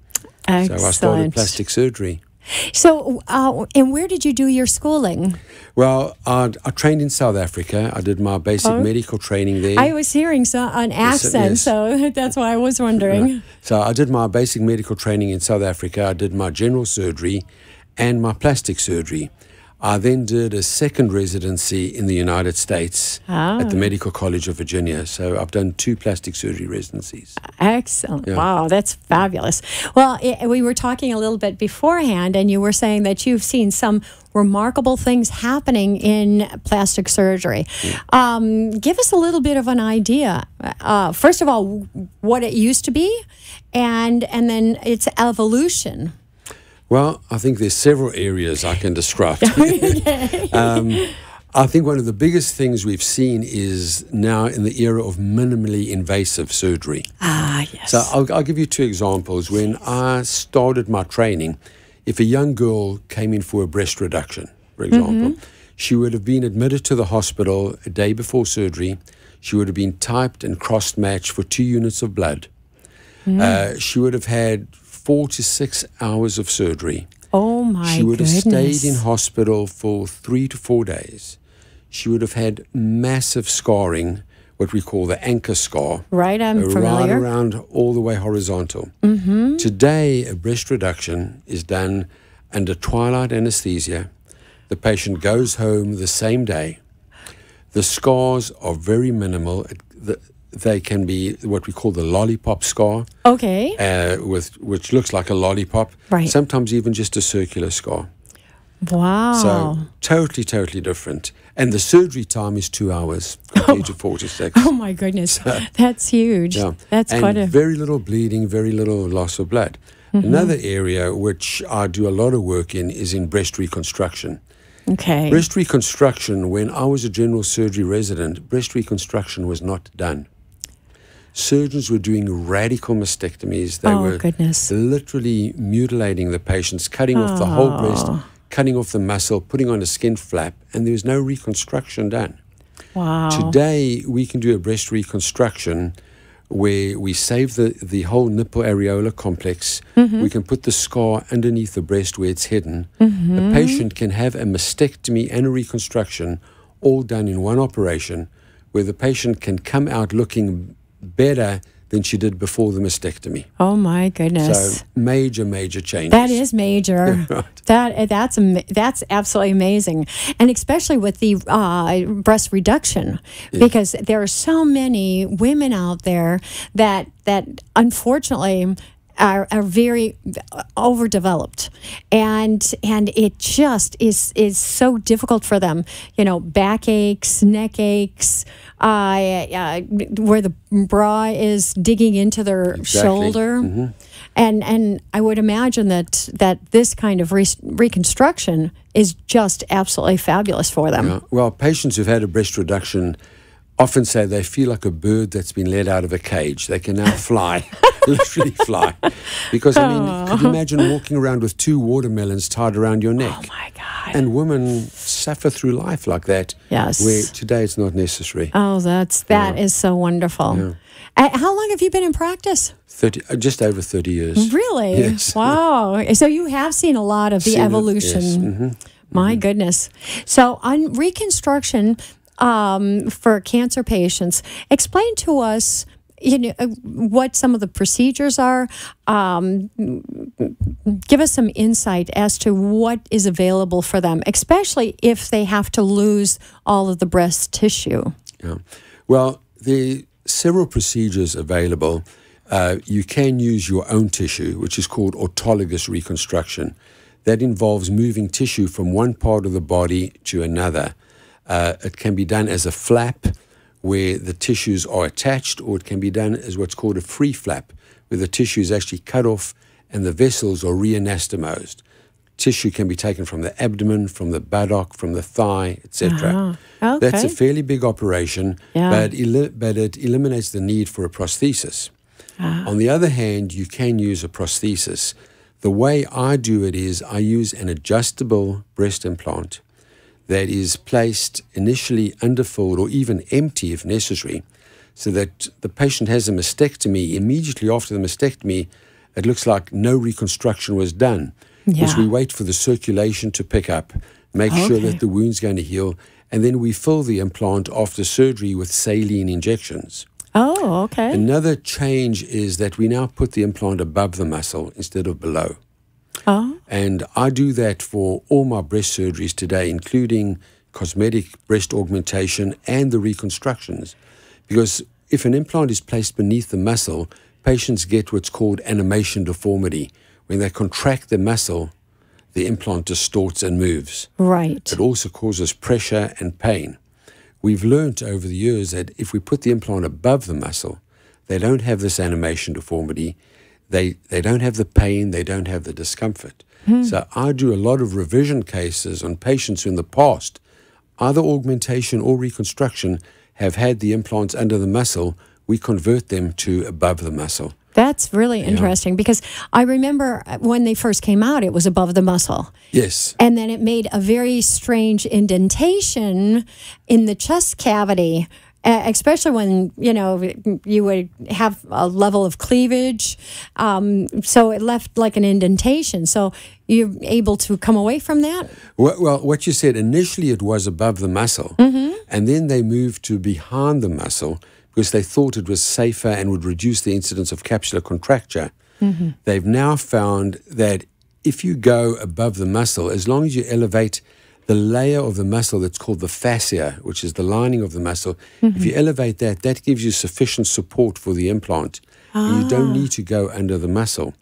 Excellent. So I started plastic surgery. So, uh, and where did you do your schooling? Well, I, I trained in South Africa. I did my basic oh. medical training there. I was hearing so, an accent, yes, yes. so that's why I was wondering. So, I did my basic medical training in South Africa. I did my general surgery and my plastic surgery. I then did a second residency in the United States at the ah. Medical College of Virginia. So I've done two plastic surgery residencies. Excellent. Yeah. Wow, that's fabulous. Well, it, we were talking a little bit beforehand, and you were saying that you've seen some remarkable things happening in plastic surgery. Mm. Um, give us a little bit of an idea. Uh, first of all, what it used to be, and and then its evolution. Well, I think there's several areas I can describe. um, I think one of the biggest things we've seen is now in the era of minimally invasive surgery. Ah, yes. So I'll, I'll give you two examples. When I started my training, if a young girl came in for a breast reduction, for example, mm-hmm. she would have been admitted to the hospital a day before surgery. She would have been typed and cross matched for two units of blood. Mm. Uh, she would have had four to six hours of surgery. Oh my She would goodness. have stayed in hospital for three to four days. She would have had massive scarring, what we call the anchor scar. Right, I'm right familiar. around all the way horizontal. Mm-hmm. Today, a breast reduction is done under twilight anesthesia. The patient goes home the same day. The scars are very minimal. The, they can be what we call the lollipop scar. Okay. Uh, with which looks like a lollipop. Right. Sometimes even just a circular scar. Wow. So totally, totally different. And the surgery time is two hours compared to four to six. Oh my goodness, so, that's huge. Yeah. That's and quite a very little bleeding, very little loss of blood. Another area which I do a lot of work in is in breast reconstruction. Okay. Breast reconstruction, when I was a general surgery resident, breast reconstruction was not done. Surgeons were doing radical mastectomies. They Oh, were goodness. literally mutilating the patients, cutting off the whole breast, Oh. cutting off the muscle, putting on a skin flap, and there was no reconstruction done. Wow. Today, we can do a breast reconstruction where we save the, the whole nipple areola complex. Mhm. We can put the scar underneath the breast where it's hidden. Mhm. The patient can have a mastectomy and a reconstruction all done in one operation where the patient can come out looking better than she did before the mastectomy. Oh my goodness. So major, major changes. That is major. Right. That that's ama- that's absolutely amazing, and especially with the uh, breast reduction, because there are so many women out there that that unfortunately. Are, are very overdeveloped and and it just is is so difficult for them you know backaches neck aches uh, uh, where the bra is digging into their Exactly. shoulder Mhm. and and I would imagine that that this kind of re- reconstruction is just absolutely fabulous for them. Yeah. Well, patients who've had a breast reduction often say they feel like a bird that's been let out of a cage. They can now fly, literally fly. Because, I mean, could you imagine walking around with two watermelons tied around your neck? Oh, my God. And women suffer through life like that. Yes. Where today it's not necessary. Oh, that's that is so wonderful. Yeah. Uh, how long have you been in practice? 30, uh, just over 30 years. Really? Yes. Wow. So you have seen a lot of the Seen it, evolution. yes. Mhm. My goodness. So on reconstruction um, for cancer patients, explain to us. You know uh, what some of the procedures are. Um, give us some insight as to what is available for them, especially if they have to lose all of the breast tissue. Yeah. Well, are several procedures available. Uh, you can use your own tissue, which is called autologous reconstruction. That involves moving tissue from one part of the body to another. Uh, it can be done as a flap, where the tissues are attached, or it can be done as what's called a free flap, where the tissue is actually cut off and the vessels are reanastomosed. Tissue can be taken from the abdomen, from the buttock, from the thigh, etc. Ah, That's a fairly big operation, Yeah. but, eli- but it eliminates the need for a prosthesis. Ah. On the other hand, you can use a prosthesis. The way I do it is I use an adjustable breast implant that is placed initially underfilled or even empty if necessary, so that the patient has a mastectomy. Immediately after the mastectomy, it looks like no reconstruction was done. Because Yeah. we wait for the circulation to pick up, make sure that the wound's going to heal, and then we fill the implant after surgery with saline injections. Oh, okay. Another change is that we now put the implant above the muscle instead of below. Oh, And I do that for all my breast surgeries today, including cosmetic breast augmentation and the reconstructions. Because if an implant is placed beneath the muscle, patients get what's called animation deformity. When they contract the muscle, the implant distorts and moves. right. It also causes pressure and pain. We've learnt over the years that if we put the implant above the muscle, they don't have this animation deformity. They, they don't have the pain, they don't have the discomfort. Hmm. So I do a lot of revision cases on patients who in the past, either augmentation or reconstruction, have had the implants under the muscle. We convert them to above the muscle. That's really interesting because I remember when they first came out, it was above the muscle. Yes. And then it made a very strange indentation in the chest cavity, especially when, you know, you would have a level of cleavage. Um, so it left like an indentation. So you're able to come away from that? Well, well, what you said initially, it was above the muscle, and then they moved to behind the muscle because they thought it was safer and would reduce the incidence of capsular contracture. They've now found that if you go above the muscle, as long as you elevate the layer of the muscle that's called the fascia, which is the lining of the muscle, if mm-hmm. you elevate that, that gives you sufficient support for the implant. And you don't ah. need to go under the muscle.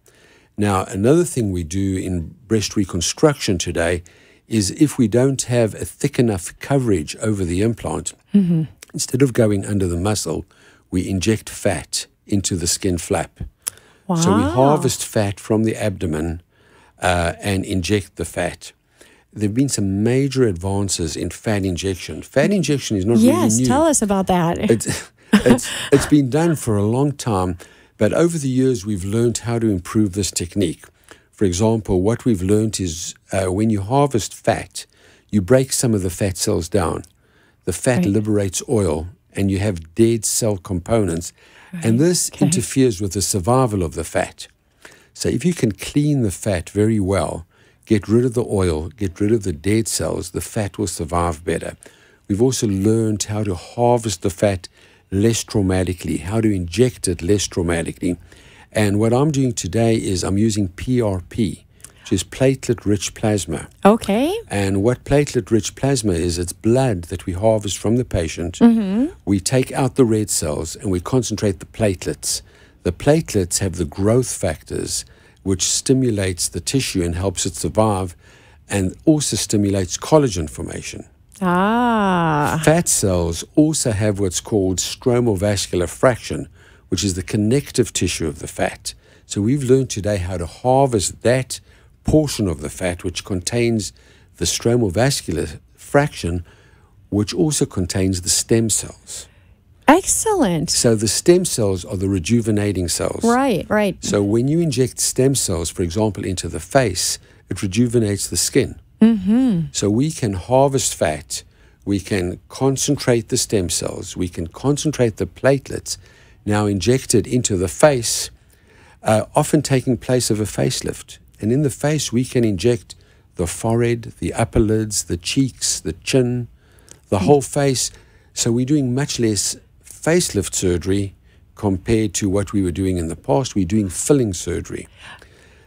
Now, another thing we do in breast reconstruction today is if we don't have a thick enough coverage over the implant, mm-hmm. instead of going under the muscle, we inject fat into the skin flap. So we harvest fat from the abdomen uh, and inject the fat. There have been some major advances in fat injection. Fat injection is not Yes, really new. Yes, tell us about that. It's, it's, it's been done for a long time, but over the years we've learned how to improve this technique. For example, what we've learned is uh, when you harvest fat, you break some of the fat cells down. The fat Right. liberates oil, and you have dead cell components, and this okay. interferes with the survival of the fat. So if you can clean the fat very well, get rid of the oil, get rid of the dead cells, the fat will survive better. We've also learned how to harvest the fat less traumatically, how to inject it less traumatically. And what I'm doing today is I'm using PRP, which is platelet rich plasma. okay. And what platelet rich plasma is, it's blood that we harvest from the patient. Mm-hmm. We take out the red cells and we concentrate the platelets. The platelets have the growth factors, which stimulates the tissue and helps it survive, and also stimulates collagen formation. Ah. Fat cells also have what's called stromal vascular fraction, which is the connective tissue of the fat. So we've learned today how to harvest that portion of the fat which contains the stromal vascular fraction, which also contains the stem cells. Excellent. So the stem cells are the rejuvenating cells. Right, right. So when you inject stem cells, for example, into the face, it rejuvenates the skin. Mm-hmm. So we can harvest fat, we can concentrate the stem cells, we can concentrate the platelets, now injected into the face, uh, often taking place of a facelift. And in the face, we can inject the forehead, the upper lids, the cheeks, the chin, the whole face. So we're doing much less facelift surgery compared to what we were doing in the past. We're doing filling surgery.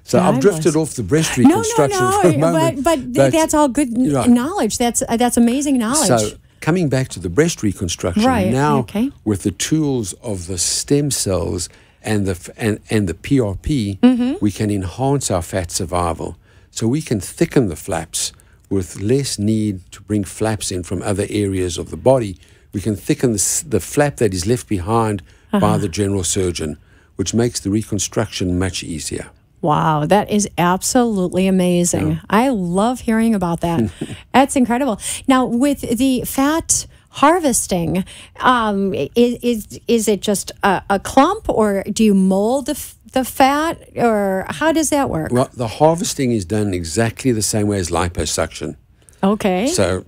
So I've drifted off the breast No, no, reconstruction no. for a moment. But, but, th- that's all good Right. knowledge. That's uh, that's amazing knowledge. So coming back to the breast reconstruction Right, now, okay. with the tools of the stem cells and the f- and, and the PRP, Mm-hmm. we can enhance our fat survival. So we can thicken the flaps with less need to bring flaps in from other areas of the body. We can thicken the, the flap that is left behind by Uh-huh. the general surgeon, which makes the reconstruction much easier. Wow, that is absolutely amazing. I love hearing about that. That's incredible. Now, with the fat harvesting, um, is, is is it just a, a clump, or do you mold the f- the fat, or how does that work? Well, the harvesting is done exactly the same way as liposuction. Okay. So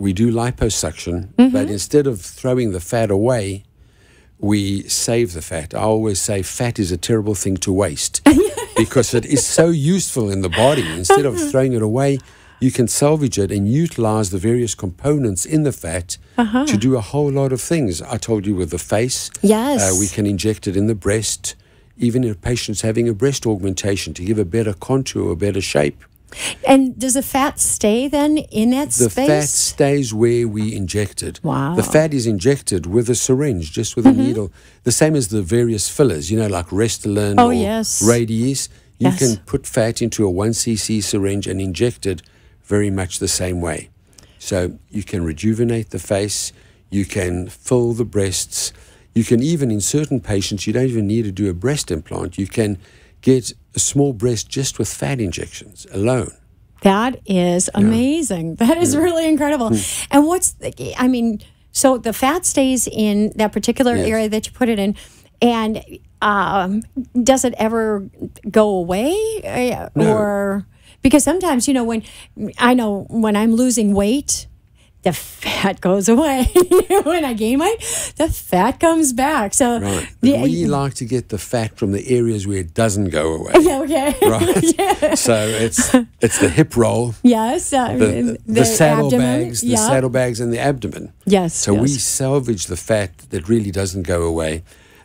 we do liposuction, Mm-hmm. but instead of throwing the fat away, we save the fat. I always say fat is a terrible thing to waste because it is so useful in the body. Instead of throwing it away, you can salvage it and utilize the various components in the fat Uh-huh. to do a whole lot of things. I told you with the face, Yes. uh, we can inject it in the breast, even in patients having a breast augmentation to give a better contour, a better shape. And does the fat stay then in that The space? fat stays where we injected. Wow. The fat is injected with a syringe, just with a Mm-hmm. needle. The same as the various fillers, you know, like Restylane Oh, or yes. Radiesse. You Yes. can put fat into a 1cc syringe and inject it very much the same way. So you can rejuvenate the face, you can fill the breasts, you can even, in certain patients, you don't even need to do a breast implant. You can get a small breast just with fat injections alone. That is amazing. That is really incredible. Hmm. And what's the, I mean, so the fat stays in that particular Yes. area that you put it in, and um, does it ever go away, Uh, No. or because sometimes you know when I know when I'm losing weight. The fat goes away when I gain weight. The fat comes back. So Right. Yeah, we like to get the fat from the areas where it doesn't go away. yeah, okay. Right. So it's it's the hip roll, Yes. Uh, the, the, saddlebags, the yeah. saddlebags, and the abdomen. Yes. So we salvage the fat that really doesn't go away.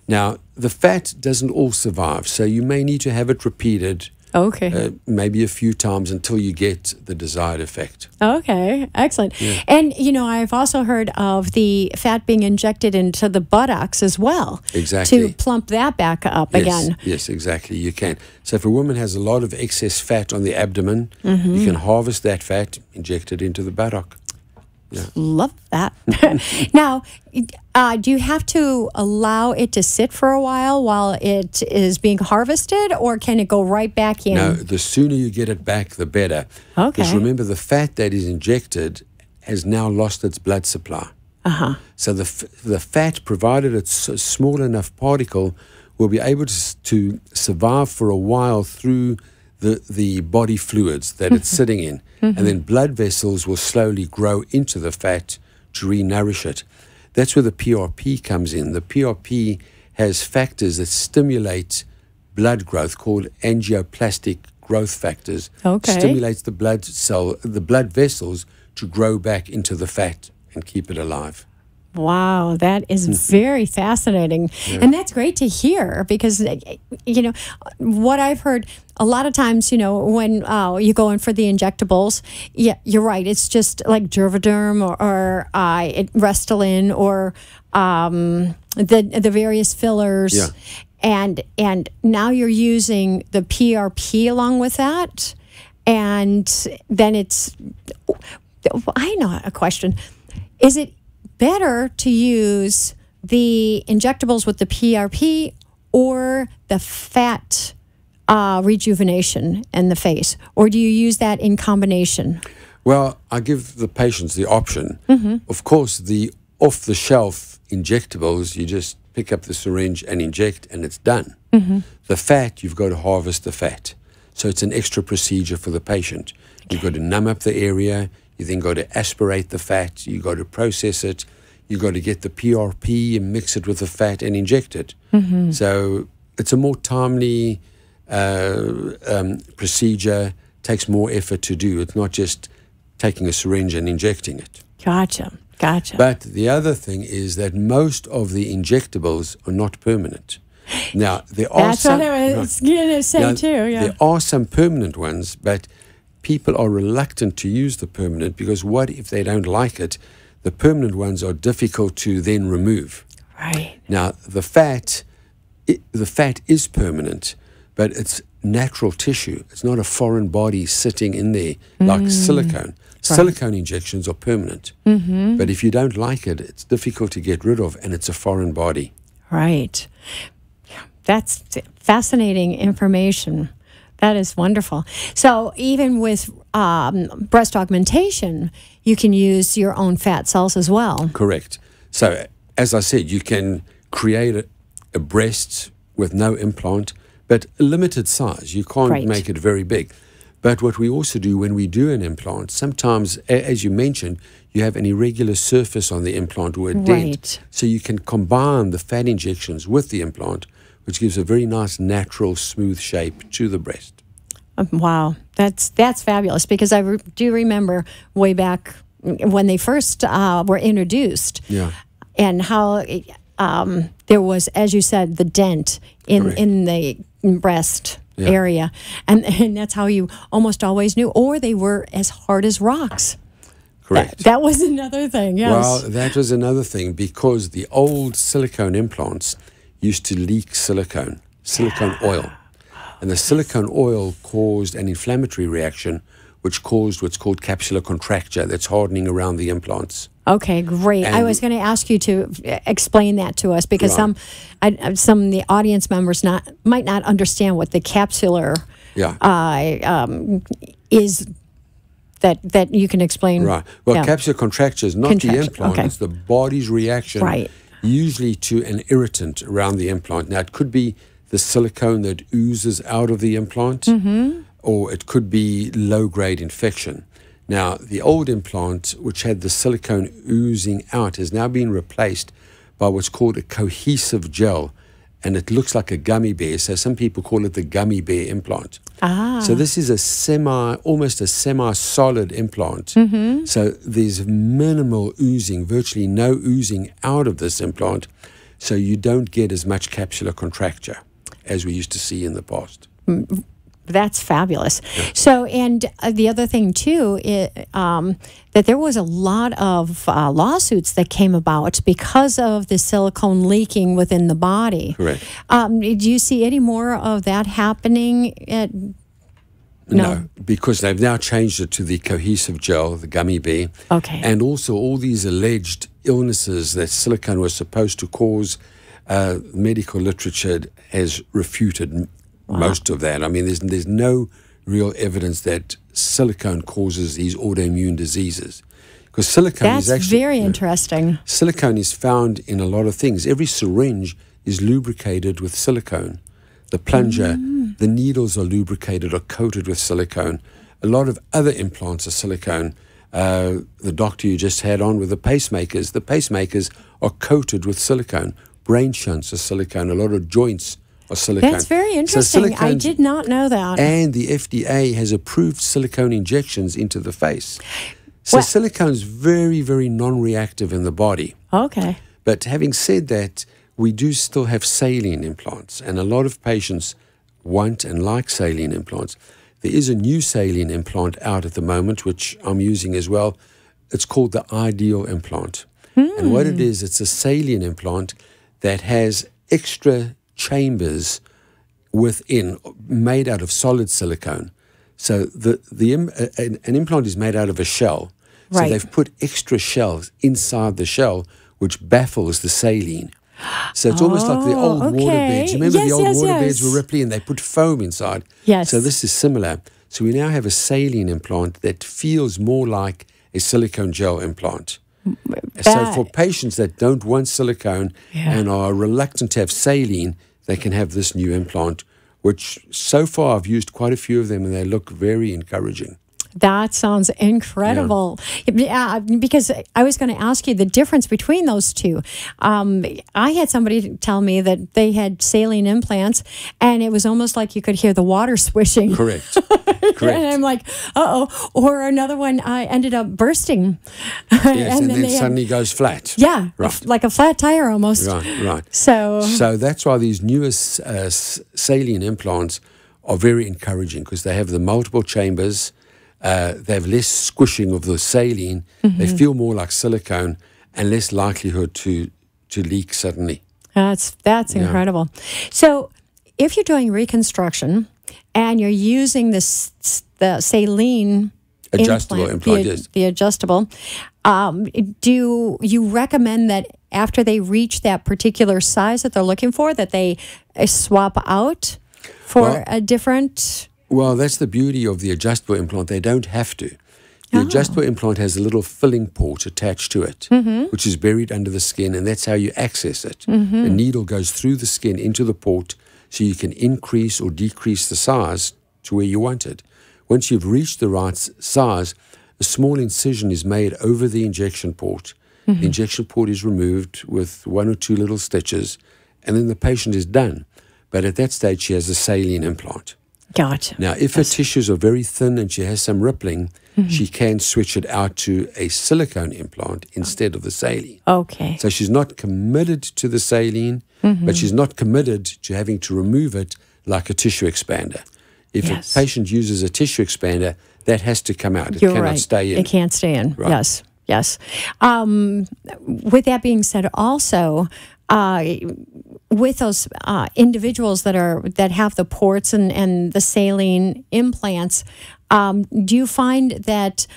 Now the fat doesn't all survive, so you may need to have it repeated, Okay. uh, maybe a few times until you get the desired effect. Okay, excellent. And you know, I've also heard of the fat being injected into the buttocks as well Exactly. to plump that back up Yes, again. yes, exactly. You can. So if a woman has a lot of excess fat on the abdomen, Mm-hmm. you can harvest that fat, inject it into the buttock. Love that. now, uh, do you have to allow it to sit for a while while it is being harvested, or can it go right back in? No, the sooner you get it back, the better. Okay. Because remember, the fat that is injected has now lost its blood supply. Uh huh. So the, f- the fat, provided it's a small enough particle, will be able to, to survive for a while through the, the body fluids that it's mm-hmm. sitting in. And mm-hmm. then blood vessels will slowly grow into the fat to re-nourish it. That's where the PRP comes in. The PRP has factors that stimulate blood growth called angioplastic growth factors. Okay. Stimulates the blood cell, the blood vessels to grow back into the fat and keep it alive. Wow, that is Hmm. very fascinating. And that's great to hear because, uh, you know, what I've heard a lot of times, you know, when uh, you go in for the injectables, yeah, you're right. It's just like Juvederm or, or uh, Restylane or um, the, the various fillers. Yeah. And, and now you're using the PRP along with that. And then it's, I know a question. Is it better to use the injectables with the PRP or the fat uh, rejuvenation in the face? Or do you use that in combination? Well, I give the patients the option. Of course, the off the shelf injectables, you just pick up the syringe and inject, and it's done. The fat, you've got to harvest the fat. So it's an extra procedure for the patient. You've got to numb up the area, you then got to aspirate the fat, you've got to process it, you got to get the PRP and mix it with the fat and inject it. So it's a more timely uh, um, procedure, takes more effort to do. It's not just taking a syringe and injecting it. Gotcha. Gotcha. But the other thing is that most of the injectables are not permanent. Now there are That's some. what I was going to say, now, too. Yeah. There are some permanent ones, but people are reluctant to use the permanent because what if they don't like it? The permanent ones are difficult to then remove. Right. Now the fat, i the fat is permanent, but it's natural tissue. It's not a foreign body sitting in there like mm. silicone. Silicone injections are permanent, mm-hmm. but if you don't like it, it's difficult to get rid of, and it's a foreign body. Right. That's fascinating information. That is wonderful. So, even with um, breast augmentation, you can use your own fat cells as well. Correct. So, as I said, you can create a, a breast with no implant, but a limited size. You can't Right. make it very big. But what we also do when we do an implant, sometimes, as you mentioned, you have an irregular surface on the implant or a dent. Right. So you can combine the fat injections with the implant, which gives a very nice, natural, smooth shape to the breast. Um, Wow, that's that's fabulous because I re- do remember way back when they first uh, were introduced, Yeah. and how um, there was, as you said, the dent in Correct. in the breast Yeah. area, and and that's how you almost always knew, or they were as hard as rocks. Correct. That was another thing. Yes. Well, that was another thing because the old silicone implants used to leak silicone, silicone oil. And the silicone oil caused an inflammatory reaction, which caused what's called capsular contracture that's hardening around the implants. Okay, great. I was going to ask you to uh, explain that to us because Right. some, I, uh, some of the audience members not might not understand what the capsular Yeah. uh, um, is. That that you can explain. Right. Well, Yeah. capsular contracture is not Contraction, the implant, okay. it's the body's reaction, Right. usually to an irritant around the implant. Now, it could be the silicone that oozes out of the implant, Mm-hmm. or it could be low grade infection. Now, the old implant, which had the silicone oozing out, has now been replaced by what's called a cohesive gel. And it looks like a gummy bear. So some people call it the gummy bear implant. Ah. So this is a semi, almost a semi-solid implant. Mm-hmm. So there's minimal oozing, virtually no oozing out of this implant. So you don't get as much capsular contracture as we used to see in the past. That's fabulous. So, and uh, the other thing too, is, um, that there was a lot of uh, lawsuits that came about because of the silicone leaking within the body. Correct. Um, do you see any more of that happening? At, No. because they've now changed it to the cohesive gel, the gummy bear. Okay. And also all these alleged illnesses that silicone was supposed to cause, uh, medical literature has refuted m- most of that. I mean, there's, there's no real evidence that silicone causes these autoimmune diseases. Because silicone That's is actually. very interesting. Silicone is found in a lot of things. Every syringe is lubricated with silicone. The plunger, Mm. the needles are lubricated or coated with silicone. A lot of other implants are silicone. Uh, the doctor you just had on with the pacemakers, the pacemakers are coated with silicone. Brain shunts are silicone. A lot of joints are silicone. That's very So interesting. I did not know that. and the FDA has approved silicone injections into the face. So Well- silicone's very, very non-reactive in the body. okay. But having said that, we do still have saline implants, and a lot of patients want and like saline implants. There is a new saline implant out at the moment, which I'm using as well. It's called the Ideal implant. And what it hmm. is, it's a saline implant that has extra chambers within, made out of solid silicone. So the, the an, an implant is made out of a shell. So Right. they've put extra shells inside the shell, which baffles the saline. So it's almost like the Oh, old water okay. beds. Remember Yes, the old yes, water yes. beds were ripply and they put foam inside? Yes. So this is similar. So we now have a saline implant that feels more like a silicone gel implant. So for patients that don't want silicone Yeah. and are reluctant to have saline, they can have this new implant, which so far I've used quite a few of them and they look very encouraging. That sounds incredible. Yeah, because I was going to ask you the difference between those two. Um, I had somebody tell me that they had saline implants, and it was almost like you could hear the water swishing. Correct. Correct. And I'm like, uh oh. Or another one, I ended up bursting. yes, and, then, they had- suddenly goes flat. yeah, Right. like a flat tire almost. Right, right. So, So that's why these newest uh, saline implants are very encouraging because they have the multiple chambers, uh, they have less squishing of the saline, they Mm-hmm. feel more like silicone, and less likelihood to, to leak suddenly. That's that's Yeah. incredible. So, if you're doing reconstruction and you're using this the saline Adjustable implant, the, yes. the adjustable, um, do you recommend that after they reach that particular size that they're looking for, that they swap out for Well- a different? Well, that's the beauty of the adjustable implant. They don't have to. The Oh. adjustable implant has a little filling port attached to it, Mm-hmm. which is buried under the skin, and that's how you access it. Mm-hmm. A needle goes through the skin into the port so you can increase or decrease the size to where you want it. Once you've reached the right size, a small incision is made over the injection port. Mm-hmm. The injection port is removed with one or two little stitches, and then the patient is done. But at that stage, she has a saline implant. Gotcha. Now, if her tissues are very thin and she has some rippling, she can switch it out to a silicone implant instead of the saline. Okay. So she's not committed to the saline, but she's not committed to having to remove it like a tissue expander. If Yes. a patient uses a tissue expander, that has to come out. It You're cannot right. stay in. It can't stay in. Right. Yes. Yes. Um, with that being said, also. Uh, with those uh, individuals that are that have the ports and, and the saline implants, um, do you find that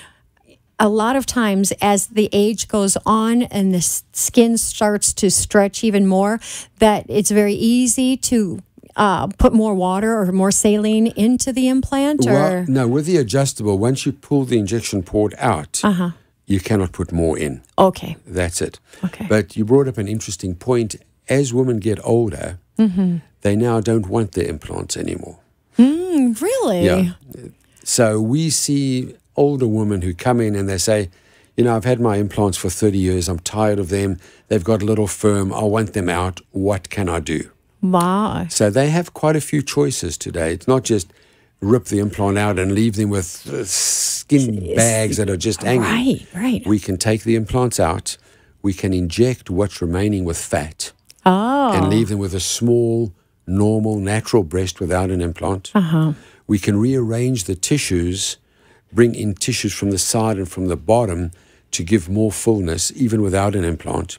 a lot of times as the age goes on and the skin starts to stretch even more, that it's very easy to uh, put more water or more saline into the implant? Or Well, no, with the adjustable, once you pull the injection port out, uh-huh. You cannot put more in. Okay. That's it. Okay. But you brought up an interesting point. As women get older, Mm-hmm. they now don't want the implants anymore. Mm, really? Yeah. So we see older women who come in and they say, you know, I've had my implants for 30 years. I'm tired of them. They've got a little firm. I want them out. What can I do? Wow. So they have quite a few choices today. It's not just rip the implant out and leave them with uh, skin bags that are just hanging. Right, right. We can take the implants out. We can inject what's remaining with fat Oh. and leave them with a small, normal, natural breast without an implant. Uh-huh. We can rearrange the tissues, bring in tissues from the side and from the bottom to give more fullness, even without an implant.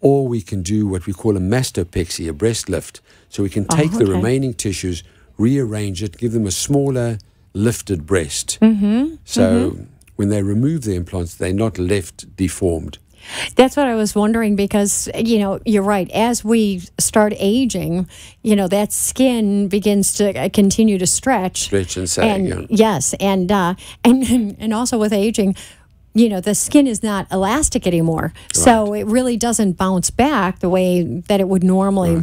Or we can do what we call a mastopexy, a breast lift. So we can take the okay. remaining tissues, rearrange it, give them a smaller, lifted breast. Mm-hmm. So when they remove the implants, they're not left deformed. That's what I was wondering because, you know, you're right. As we start aging, you know, that skin begins to uh, continue to stretch. Stretch and sag, and yeah. yes, and uh, and and also with aging, you know, the skin is not elastic anymore, so it really doesn't bounce back the way that it would normally,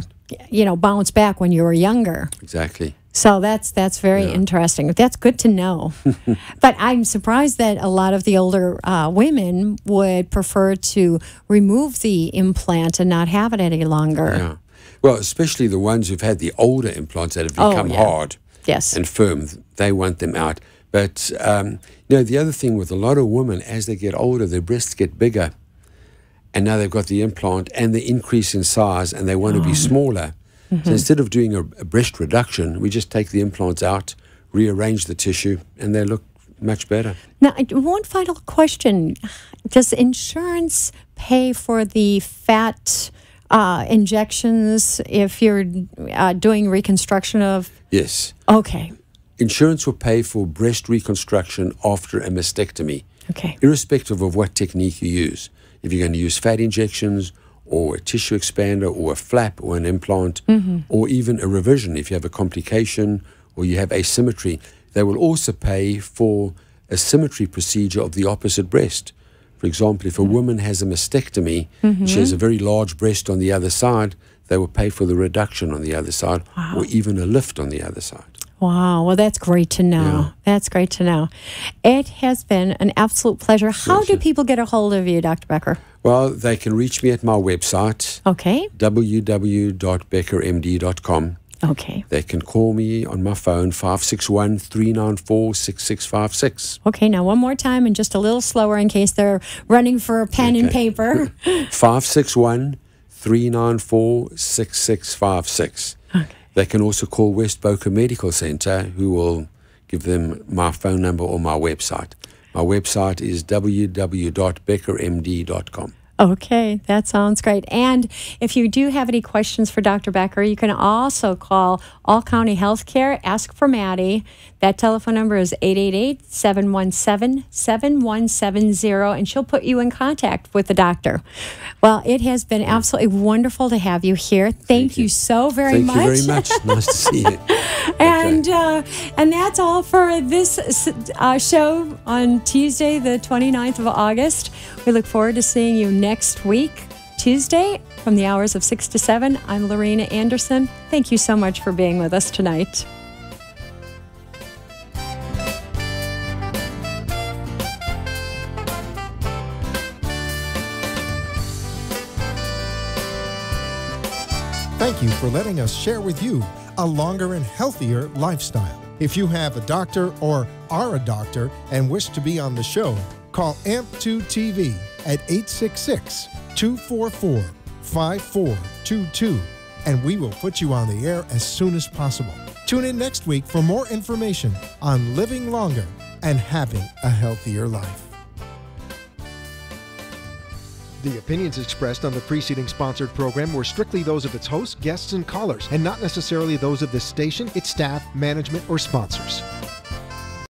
you know, bounce back when you were younger. Exactly. So that's that's very interesting. That's good to know. but I'm surprised that a lot of the older uh, women would prefer to remove the implant and not have it any longer. Yeah. Well, especially the ones who've had the older implants that have Oh, become yeah. hard Yes. and firm, they want them out. But um, you know, the other thing with a lot of women, as they get older, their breasts get bigger, and now they've got the implant and the increase in size, and they want to be smaller. So instead of doing a, a breast reduction, we just take the implants out, rearrange the tissue, and they look much better. Now, one final question: Does insurance pay for the fat uh, injections if you're uh, doing reconstruction of? Yes. Okay. Insurance will pay for breast reconstruction after a mastectomy. Okay. irrespective of what technique you use. If you're going to use fat injections or a tissue expander or a flap or an implant mm-hmm. or even a revision, if you have a complication or you have asymmetry, they will also pay for a symmetry procedure of the opposite breast. For example, if a mm-hmm. woman has a mastectomy, she mm-hmm. has a very large breast on the other side, they will pay for the reduction on the other side or even a lift on the other side. Wow. Well, that's great to know. Yeah. That's great to know. It has been an absolute pleasure. How do people get a hold of you, Dr. Becker? Well, they can reach me at my website, Okay. www.beckermd.com. Okay. They can call me on my phone, 561 394 6656. Okay. Now, one more time and just a little slower in case they're running for a pen and paper. 561 394 6656. Okay. They can also call West Boca Medical Center, who will give them my phone number or my website. My website is www.beckermd.com. Okay, that sounds great. And if you do have any questions for Dr. Becker, you can also call All County Healthcare, ask for Maddie. That telephone number is 888 717 7170, and she'll put you in contact with the doctor. Well, it has been absolutely wonderful to have you here. Thank, you. so very Thank much. you very much. nice to see you. And uh, and that's all for this uh, show on Tuesday, the 29th of August. We look forward to seeing you next week, Tuesday, from the hours of 6 to 7. I'm Lorena Anderson. Thank you so much for being with us tonight. Thank you for letting us share with you a longer and healthier lifestyle. If you have a doctor or are a doctor and wish to be on the show, call AMP2 TV at 866 244 5422 and we will put you on the air as soon as possible. Tune in next week for more information on living longer and having a healthier life. The opinions expressed on the preceding sponsored program were strictly those of its hosts, guests, and callers, and not necessarily those of this station, its staff, management, or sponsors.